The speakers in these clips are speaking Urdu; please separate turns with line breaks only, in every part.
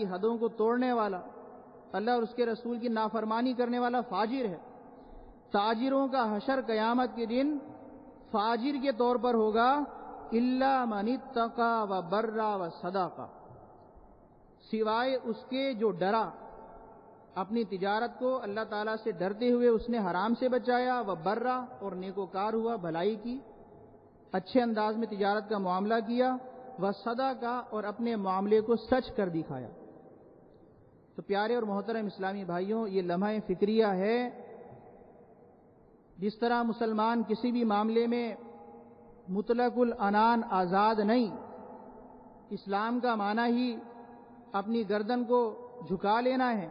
کی حدوں کو توڑنے والا، اللہ اور اس کے رسول کی نافرمانی کرنے والا فاجر ہے۔ تاجروں کا حشر قیامت کے دن فاجر کے طور پر ہوگا اللہ منی تقا و برا و صدا کا سوائے اس کے جو ڈرا، اپنی تجارت کو اللہ تعالیٰ سے ڈرتے ہوئے اس نے حرام سے بچایا وہ برا اور نیکوکار ہوا، بھلائی کی۔ اچھے انداز میں تجارت کا معاملہ کیا وہ صدا کا اور اپنے معاملے کو سچ کر دکھایا۔ تو پیارے اور محترم اسلامی بھائیوں، یہ لمحہ فکریہ ہے۔ جس طرح مسلمان کسی بھی معاملے میں مطلق العنان آزاد نہیں، اسلام کا معنی ہی اپنی گردن کو جھکا لینا ہے،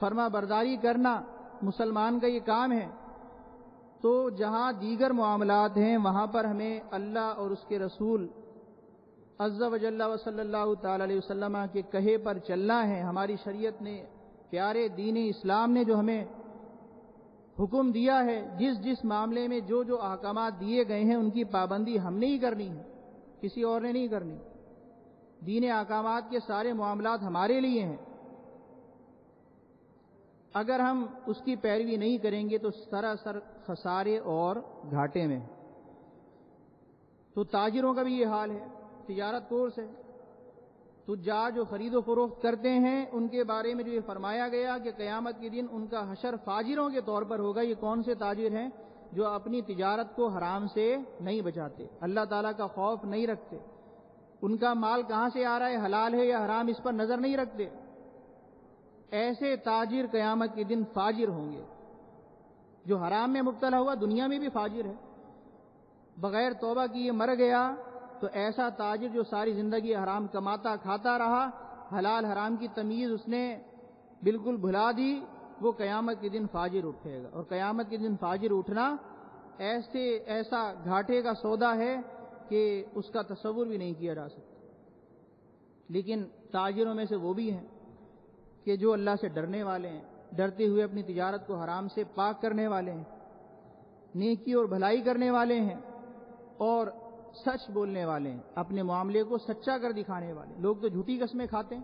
فرما برداری کرنا مسلمان کا یہ کام ہے۔ تو جہاں دیگر معاملات ہیں، وہاں پر ہمیں اللہ اور اس کے رسول عز و و صلی اللہ تعالی علیہ وسلم کے کہے پر چلنا ہے۔ ہماری شریعت نے، پیارے دین اسلام نے جو ہمیں حکم دیا ہے، جس جس معاملے میں جو جو احکامات دیے گئے ہیں، ان کی پابندی ہم نے ہی کرنی ہے، کسی اور نے نہیں کرنی۔ دین احکامات کے سارے معاملات ہمارے لیے ہیں۔ اگر ہم اس کی پیروی نہیں کریں گے تو سراسر خسارے اور گھاٹے میں۔ تو تاجروں کا بھی یہ حال ہے۔ تجارت کورس ہے تجار جو خرید و فروخت کرتے ہیں، ان کے بارے میں جو یہ فرمایا گیا کہ قیامت کے دن ان کا حشر فاجروں کے طور پر ہوگا، یہ کون سے تاجر ہیں جو اپنی تجارت کو حرام سے نہیں بچاتے، اللہ تعالیٰ کا خوف نہیں رکھتے۔ ان کا مال کہاں سے آ رہا ہے، حلال ہے یا حرام، اس پر نظر نہیں رکھتے۔ ایسے تاجر قیامت کے دن فاجر ہوں گے۔ جو حرام میں مبتلا ہوا، دنیا میں بھی فاجر ہے۔ بغیر توبہ کی یہ مر گیا تو ایسا تاجر جو ساری زندگی حرام کماتا، کھاتا رہا، حلال حرام کی تمیز اس نے بالکل بھلا دی، وہ قیامت کے دن فاجر اٹھے گا۔ اور قیامت کے دن فاجر اٹھنا ایسے، ایسا گھاٹے کا سودا ہے کہ اس کا تصور بھی نہیں کیا جا سکتا۔ لیکن تاجروں میں سے وہ بھی ہیں کہ جو اللہ سے ڈرنے والے ہیں، ڈرتے ہوئے اپنی تجارت کو حرام سے پاک کرنے والے ہیں، نیکی اور بھلائی کرنے والے ہیں، اور سچ بولنے والے ہیں اپنے معاملے کو سچا کر دکھانے والے۔ لوگ تو جھوٹی قسمیں کھاتے ہیں۔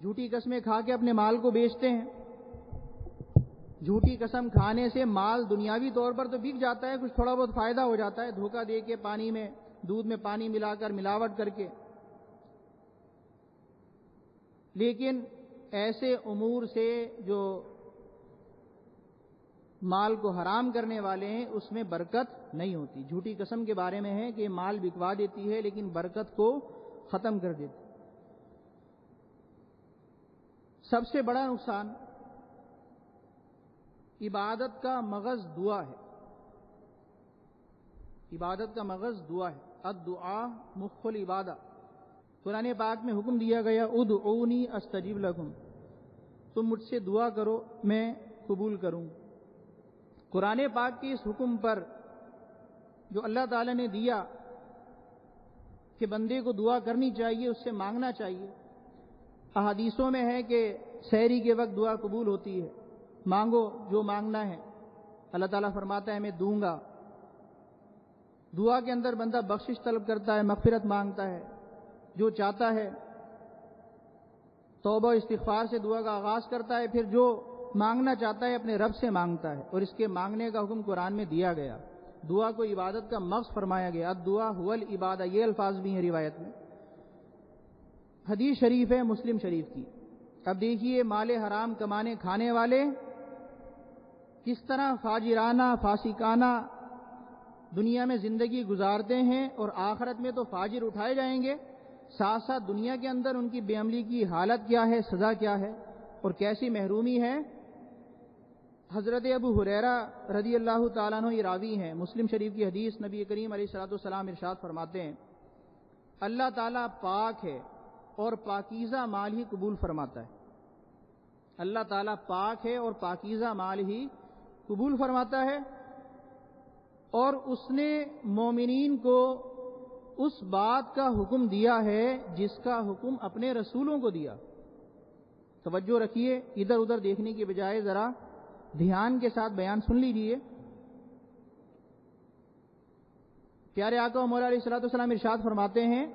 جھوٹی قسمیں کھا کے اپنے مال کو بیچتے ہیں۔ جھوٹی قسم کھانے سے مال دنیاوی طور پر تو بک جاتا ہے، کچھ تھوڑا بہت فائدہ ہو جاتا ہے۔ دھوکہ دے کے پانی میں، دودھ میں پانی ملا کر، ملاوٹ کر کے۔ لیکن ایسے امور سے جو مال کو حرام کرنے والے ہیں، اس میں برکت نہیں ہوتی۔ جھوٹی قسم کے بارے میں ہے کہ مال بکوا دیتی ہے، لیکن برکت کو ختم کر دیتی۔ سب سے بڑا نقصان عبادت کا مغز دعا ہے۔ عبادت کا مغز دعا ہے۔ ادعا مخل عبادہ قرآن پاک میں حکم دیا گیا اد اونی استجیب لگم تم مجھ سے دعا کرو، میں قبول کروں۔ قرآن پاک کے اس حکم پر جو اللہ تعالی نے دیا کہ بندے کو دعا کرنی چاہیے، اس سے مانگنا چاہیے۔ احادیثوں میں ہے کہ شہری کے وقت دعا قبول ہوتی ہے۔ مانگو جو مانگنا ہے۔ اللہ تعالیٰ فرماتا ہے، میں دوں گا۔ دعا کے اندر بندہ بخشش طلب کرتا ہے، مغفرت مانگتا ہے۔ جو چاہتا ہے، توبہ استغفار سے دعا کا آغاز کرتا ہے۔ پھر جو مانگنا چاہتا ہے، اپنے رب سے مانگتا ہے، اور اس کے مانگنے کا حکم قرآن میں دیا گیا۔ دعا کو عبادت کا مغز فرمایا گیا۔ دعا حول عبادہ یہ الفاظ بھی ہیں روایت میں۔ حدیث شریف ہے، مسلم شریف کی۔ اب دیکھیے، مال حرام کمانے، کھانے والے کس طرح فاجرانہ فاسکانہ دنیا میں زندگی گزارتے ہیں اور آخرت میں تو فاجر اٹھائے جائیں گے۔ ساتھ ساتھ دنیا کے اندر ان کی بے عملی کی حالت کیا ہے، سزا کیا ہے، اور کیسی محرومی ہے۔ حضرت ابو حریرا رضی اللہ تعالیٰ عنہ یہ راوی ہیں۔ مسلم شریف کی حدیث نبی کریم علیہ صلاۃ والسلام ارشاد فرماتے ہیں۔ اللہ تعالیٰ پاک ہے اور پاکیزہ مال ہی قبول فرماتا ہے۔ اللہ تعالیٰ پاک ہے اور پاکیزہ مال ہی قبول فرماتا ہے۔ اور اس نے مومنین کو اس بات کا حکم دیا ہے جس کا حکم اپنے رسولوں کو دیا۔ توجہ رکھیے، ادھر ادھر دیکھنے کی بجائے ذرا دھیان کے ساتھ بیان سن لیجیے پیارے آقا مولا علیہ السلاۃ والسلام ارشاد فرماتے ہیں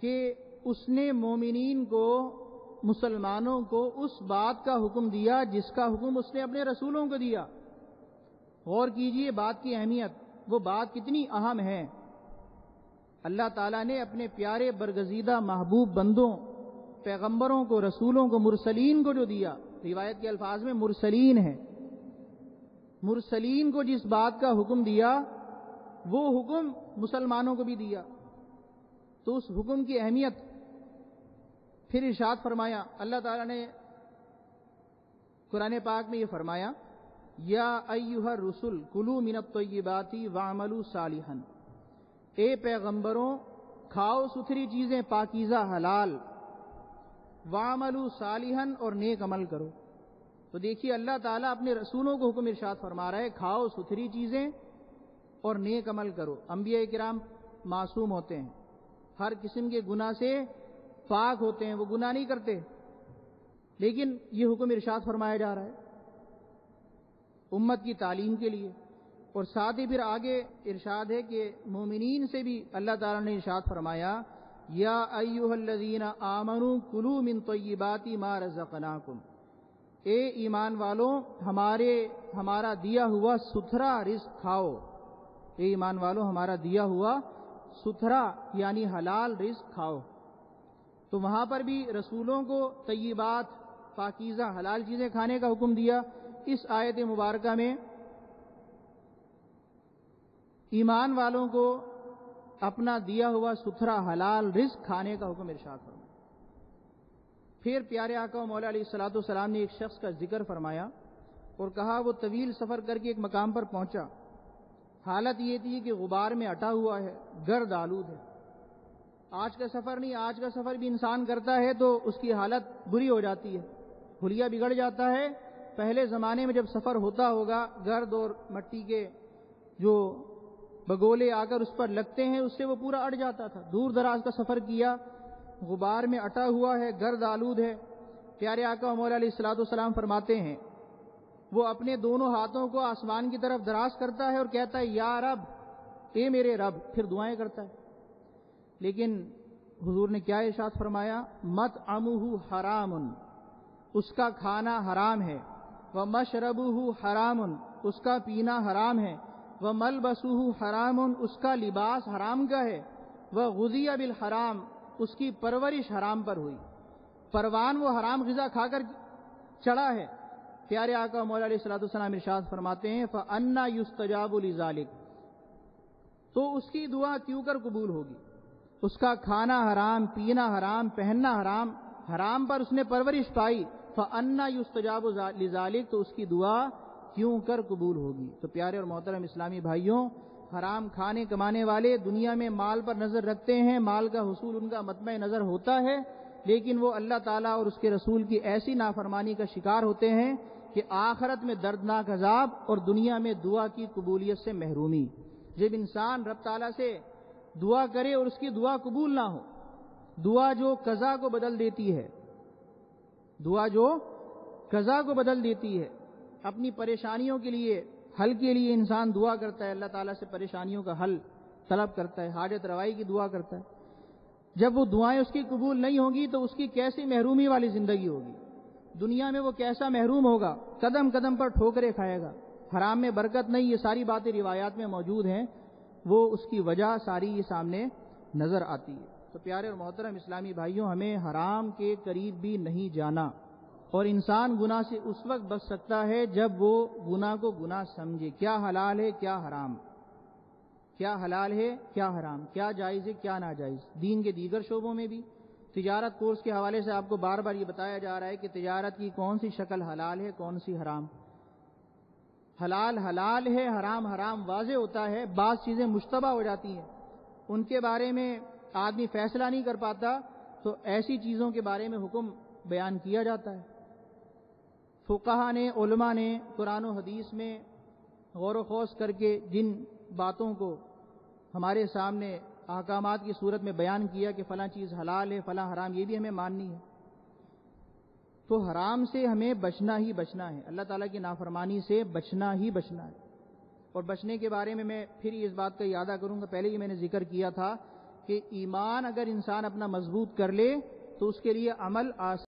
کہ اس نے مومنین کو، مسلمانوں کو اس بات کا حکم دیا جس کا حکم اس نے اپنے رسولوں کو دیا۔ غور کیجیے بات کی اہمیت، وہ بات کتنی اہم ہے۔ اللہ تعالیٰ نے اپنے پیارے برگزیدہ محبوب بندوں، پیغمبروں کو، رسولوں کو، مرسلین کو جو دیا روایت کے الفاظ میں مرسلین ہے مرسلین کو جس بات کا حکم دیا، وہ حکم مسلمانوں کو بھی دیا۔ تو اس حکم کی اہمیت پھر ارشاد فرمایا۔ اللہ تعالیٰ نے قرآن پاک میں یہ فرمایا، یا ایوہ رسول کلو منت طیباتی وعملو صالحن اے پیغمبروں، کھاؤ ستھری چیزیں پاکیزہ حلال۔ وعملو صالحن اور نیک عمل کرو۔ تو دیکھیے اللہ تعالیٰ اپنے رسولوں کو حکم ارشاد فرما رہا ہے، کھاؤ ستھری چیزیں اور نیک عمل کرو۔ انبیاء کرام معصوم ہوتے ہیں۔ ہر قسم کے گناہ سے پاک ہوتے ہیں، وہ گناہ نہیں کرتے۔ لیکن یہ حکم ارشاد فرمایا جا رہا ہے۔ امت کی تعلیم کے لیے۔ اور ساتھ ہی پھر آگے ارشاد ہے کہ مومنین سے بھی اللہ تعالیٰ نے ارشاد فرمایا یا ایوہ الذین آمنوا کلو من طیباتی ما رزقناکم۔ اے ایمان والوں ہمارے، ہمارا دیا ہوا ستھرا رزق کھاؤ۔ اے ایمان والوں ہمارا دیا ہوا ستھرا یعنی حلال رزق کھاؤ۔ تو وہاں پر بھی رسولوں کو طیبات، پاکیزہ، حلال چیزیں کھانے کا حکم دیا۔ اس آیت مبارکہ میں ایمان والوں کو اپنا دیا ہوا ستھرا حلال رزق کھانے کا حکم ارشاد فرمایا۔ پھر پیارے آقا و مولا علیہ السلاۃ والسلام نے ایک شخص کا ذکر فرمایا اور کہا، وہ طویل سفر کر کے ایک مقام پر پہنچا۔ حالت یہ تھی کہ غبار میں اٹا ہوا ہے، گرد آلود ہے۔ آج کا سفر نہیں، آج کا سفر بھی انسان کرتا ہے تو اس کی حالت بری ہو جاتی ہے۔ ہولیا بگڑ جاتا ہے۔ پہلے زمانے میں جب سفر ہوتا ہوگا، گرد اور مٹی کے جو بگولے آ کر اس پر لگتے ہیں، اس سے وہ پورا اڑ جاتا تھا۔ دور دراز کا سفر کیا، غبار میں اٹا ہوا ہے، گرد آلود ہے۔ پیارے آقا مولا علیہ السلاۃ والسلام فرماتے ہیں، وہ اپنے دونوں ہاتھوں کو آسمان کی طرف دراز کرتا ہے اور کہتا ہے، یا رب، اے میرے رب، پھر دعائیں کرتا ہے۔ لیکن حضور نے کیا ارشاد فرمایا؟ مت امہ حرام اس کا کھانا حرام ہے۔ وہ مشرب حرام اس کا پینا حرام ہے۔ وہ مل بسو حرام، اس کا لباس حرام کا ہے۔ وہ غزی بالحرام، اس کی پرورش حرام پر ہوئی۔ پروان وہ حرام غذا کھا کر چڑھا ہے۔ پیارے آقا مولا علیہ السلاۃ السلام ارشاد فرماتے ہیں فنا یوس تجاب الظالق تو اس کی دعا کیوں کر قبول ہوگی؟ اس کا کھانا حرام، پینا حرام، پہننا حرام حرام پر اس نے پرورش پائی۔ فنا یوس تجاب الظالق تو اس کی دعا کیوں کر قبول ہوگی؟ تو پیارے اور محترم اسلامی بھائیوں، حرام کھانے کمانے والے دنیا میں مال پر نظر رکھتے ہیں، مال کا حصول ان کا متمع نظر ہوتا ہے، لیکن وہ اللہ تعالیٰ اور اس کے رسول کی ایسی نافرمانی کا شکار ہوتے ہیں کہ آخرت میں دردناک عذاب اور دنیا میں دعا کی قبولیت سے محرومی۔ جب انسان رب تعالیٰ سے دعا کرے اور اس کی دعا قبول نہ ہو، دعا جو قضا کو بدل دیتی ہے، دعا جو قضا کو بدل دیتی ہے اپنی پریشانیوں کے لیے، حل کے لیے انسان دعا کرتا ہے، اللہ تعالیٰ سے پریشانیوں کا حل طلب کرتا ہے، حاجت روائی کی دعا کرتا ہے۔ جب وہ دعائیں اس کی قبول نہیں ہوں گی تو اس کی کیسی محرومی والی زندگی ہوگی؟ دنیا میں وہ کیسا محروم ہوگا؟ قدم قدم پر ٹھوکرے کھائے گا۔ حرام میں برکت نہیں، یہ ساری باتیں روایات میں موجود ہیں۔ وہ اس کی وجہ ساری یہ سامنے نظر آتی ہے۔ تو پیارے اور محترم اسلامی بھائیوں، ہمیں حرام کے قریب بھی نہیں جانا۔ اور انسان گناہ سے اس وقت بچ سکتا ہے جب وہ گناہ کو گناہ سمجھے۔ کیا حلال ہے، کیا حرام؟ کیا حلال ہے، کیا حرام؟ کیا جائز ہے، کیا ناجائز؟ دین کے دیگر شعبوں میں بھی۔ تجارت کورس کے حوالے سے آپ کو بار بار یہ بتایا جا رہا ہے کہ تجارت کی کون سی شکل حلال ہے، کون سی حرام۔ حلال حلال ہے، حرام حرام واضح ہوتا ہے، بعض چیزیں مشتبہ ہو جاتی ہیں۔ ان کے بارے میں آدمی فیصلہ نہیں کر پاتا تو ایسی چیزوں کے بارے میں حکم بیان کیا جاتا ہے۔ فقہ نے، علماء نے قرآن و حدیث میں غور و خوص کر کے جن باتوں کو ہمارے سامنے احکامات کی صورت میں بیان کیا کہ فلاں چیز حلال ہے، فلاں حرام، یہ بھی ہمیں ماننی ہے۔ تو حرام سے ہمیں بچنا ہی بچنا ہے۔ اللہ تعالیٰ کی نافرمانی سے بچنا ہی بچنا ہے۔ اور بچنے کے بارے میں میں پھر اس بات کا یادہ کروں گا۔ پہلے ہی میں نے ذکر کیا تھا کہ ایمان اگر انسان اپنا مضبوط کر لے تو اس کے لیے عمل آسان